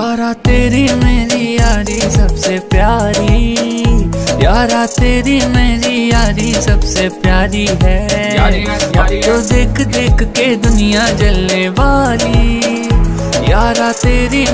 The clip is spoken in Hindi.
यारा तेरी मेरी यारी सबसे प्यारी। यारा तेरी मेरी यारी सबसे प्यारी है। जो तो देख देख के दुनिया जलने वाली। यारा तेरी